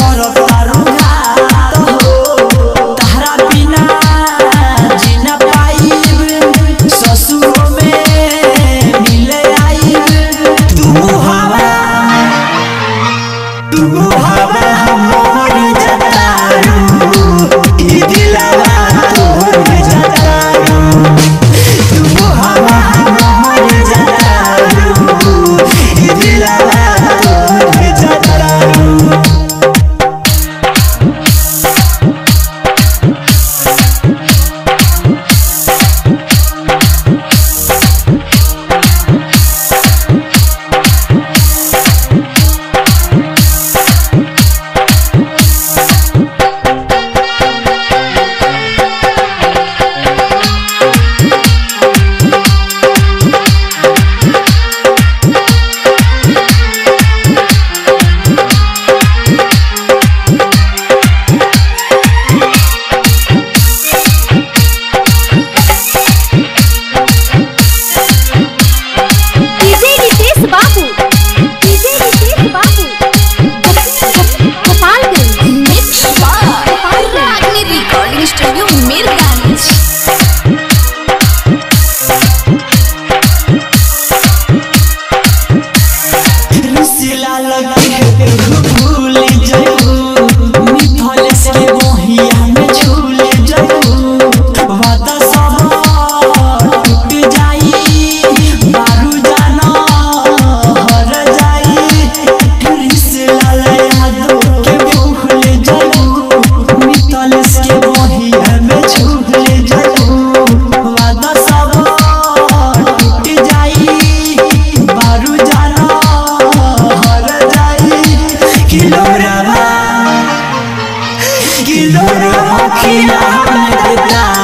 out of you mean? now.